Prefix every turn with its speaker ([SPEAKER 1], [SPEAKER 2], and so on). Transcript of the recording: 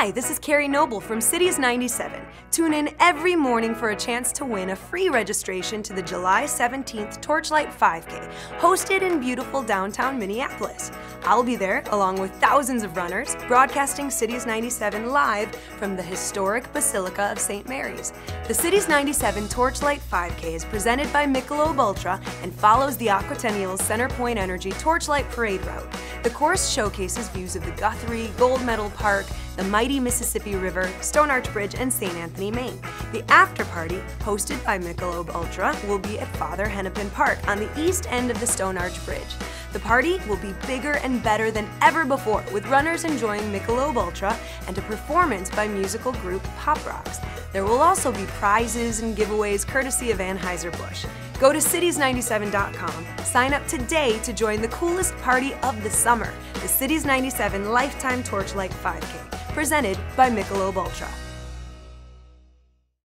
[SPEAKER 1] Hi, this is Carrie Noble from Cities 97. Tune in every morning for a chance to win a free registration to the July 17th Torchlight 5K, hosted in beautiful downtown Minneapolis. I'll be there along with thousands of runners, broadcasting Cities 97 live from the historic Basilica of St. Mary's. The Cities 97 Torchlight 5K is presented by Michelob Ultra and follows the Aquatennial's Centerpoint Energy Torchlight Parade route. The course showcases views of the Guthrie, Gold Medal Park, the mighty Mississippi River, Stone Arch Bridge, and St. Anthony, Main. The after party, hosted by Michelob Ultra, will be at Father Hennepin Park on the east end of the Stone Arch Bridge. The party will be bigger and better than ever before, with runners enjoying Michelob Ultra and a performance by musical group Pop Rocks. There will also be prizes and giveaways courtesy of Anheuser-Busch. Go to cities97.com, sign up today to join the coolest party of the summer, the Cities 97 Life Time Torchlight 5K, presented by Michelob Ultra.